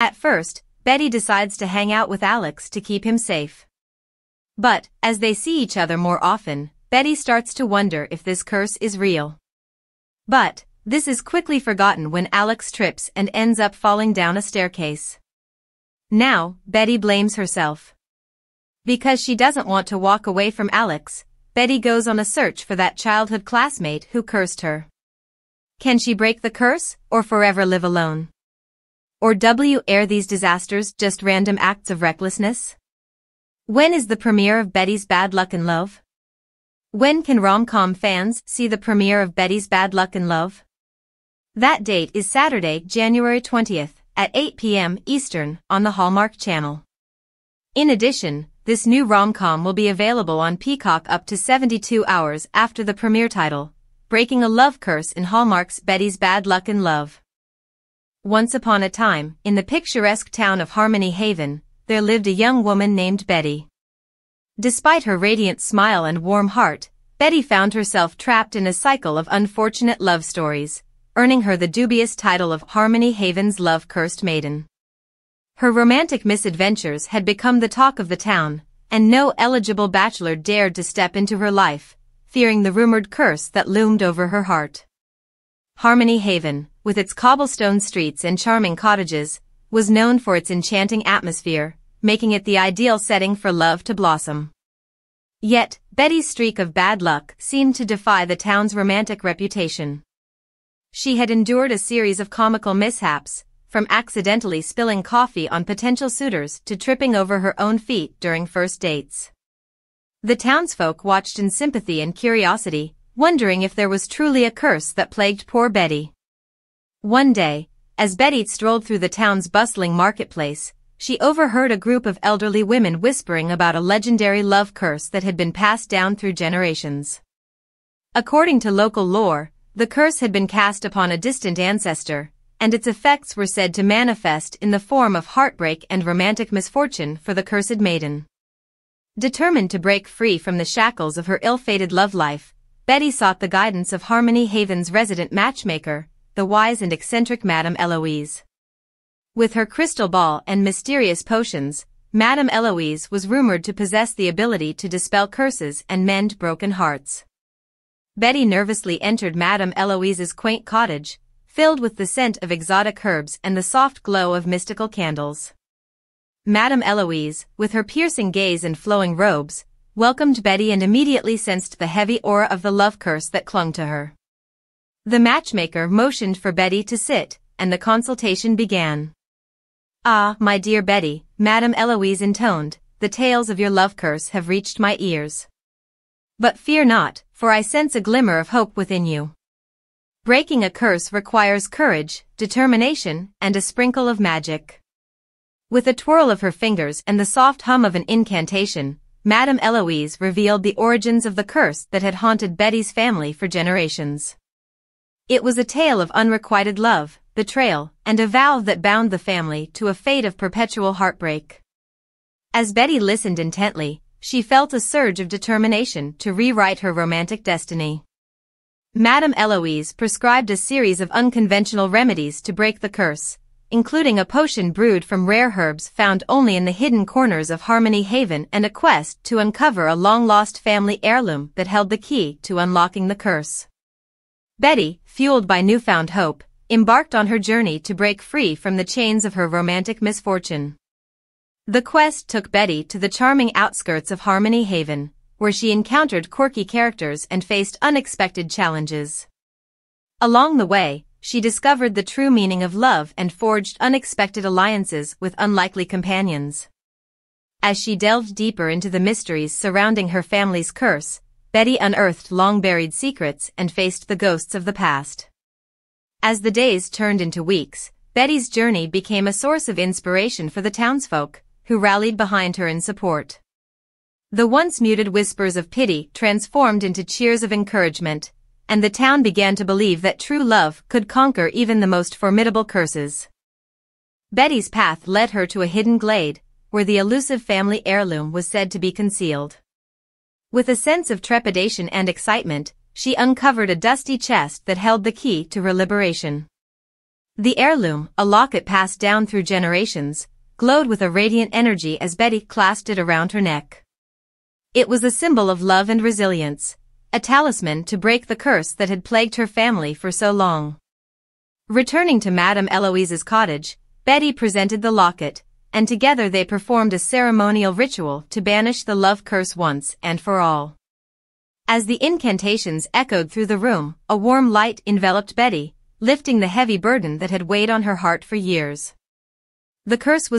At first, Betty decides to hang out with Alex to keep him safe. But, as they see each other more often, Betty starts to wonder if this curse is real. But, this is quickly forgotten when Alex trips and ends up falling down a staircase. Now, Betty blames herself. Because she doesn't want to walk away from Alex, Betty goes on a search for that childhood classmate who cursed her. Can she break the curse, or forever live alone? Or W. Are these disasters just random acts of recklessness? When is the premiere of Betty's Bad Luck in Love? When can rom-com fans see the premiere of Betty's Bad Luck in Love? That date is Saturday, January 20th, at 8 p.m. Eastern, on the Hallmark Channel. In addition, this new rom-com will be available on Peacock up to 72 hours after the premiere title, Breaking a Love Curse in Hallmark's Betty's Bad Luck in Love. Once upon a time, in the picturesque town of Harmony Haven, there lived a young woman named Betty. Despite her radiant smile and warm heart, Betty found herself trapped in a cycle of unfortunate love stories, earning her the dubious title of Harmony Haven's love-cursed maiden. Her romantic misadventures had become the talk of the town, and no eligible bachelor dared to step into her life, fearing the rumored curse that loomed over her heart. Harmony Haven, with its cobblestone streets and charming cottages, was known for its enchanting atmosphere, making it the ideal setting for love to blossom. Yet, Betty's streak of bad luck seemed to defy the town's romantic reputation. She had endured a series of comical mishaps, from accidentally spilling coffee on potential suitors to tripping over her own feet during first dates. The townsfolk watched in sympathy and curiosity, wondering if there was truly a curse that plagued poor Betty. One day, as Betty strolled through the town's bustling marketplace, she overheard a group of elderly women whispering about a legendary love curse that had been passed down through generations. According to local lore, the curse had been cast upon a distant ancestor, and its effects were said to manifest in the form of heartbreak and romantic misfortune for the cursed maiden. Determined to break free from the shackles of her ill-fated love life, Betty sought the guidance of Harmony Haven's resident matchmaker, the wise and eccentric Madame Eloise. With her crystal ball and mysterious potions, Madame Eloise was rumored to possess the ability to dispel curses and mend broken hearts. Betty nervously entered Madame Eloise's quaint cottage, filled with the scent of exotic herbs and the soft glow of mystical candles. Madame Eloise, with her piercing gaze and flowing robes, welcomed Betty and immediately sensed the heavy aura of the love curse that clung to her. The matchmaker motioned for Betty to sit, and the consultation began. Ah, my dear Betty, Madame Eloise intoned, the tales of your love curse have reached my ears. But fear not, for I sense a glimmer of hope within you. Breaking a curse requires courage, determination, and a sprinkle of magic. With a twirl of her fingers and the soft hum of an incantation, Madame Eloise revealed the origins of the curse that had haunted Betty's family for generations. It was a tale of unrequited love, betrayal, and a vow that bound the family to a fate of perpetual heartbreak. As Betty listened intently, she felt a surge of determination to rewrite her romantic destiny. Madame Eloise prescribed a series of unconventional remedies to break the curse, including a potion brewed from rare herbs found only in the hidden corners of Harmony Haven and a quest to uncover a long-lost family heirloom that held the key to unlocking the curse. Betty, fueled by newfound hope, embarked on her journey to break free from the chains of her romantic misfortune. The quest took Betty to the charming outskirts of Harmony Haven, where she encountered quirky characters and faced unexpected challenges. Along the way, she discovered the true meaning of love and forged unexpected alliances with unlikely companions. As she delved deeper into the mysteries surrounding her family's curse, Betty unearthed long-buried secrets and faced the ghosts of the past. As the days turned into weeks, Betty's journey became a source of inspiration for the townsfolk, who rallied behind her in support. The once muted whispers of pity transformed into cheers of encouragement, and the town began to believe that true love could conquer even the most formidable curses. Betty's path led her to a hidden glade, where the elusive family heirloom was said to be concealed. With a sense of trepidation and excitement, she uncovered a dusty chest that held the key to her liberation. The heirloom, a locket passed down through generations, glowed with a radiant energy as Betty clasped it around her neck. It was a symbol of love and resilience, a talisman to break the curse that had plagued her family for so long. Returning to Madame Eloise's cottage, Betty presented the locket, and together they performed a ceremonial ritual to banish the love curse once and for all. As the incantations echoed through the room, a warm light enveloped Betty, lifting the heavy burden that had weighed on her heart for years. The curse was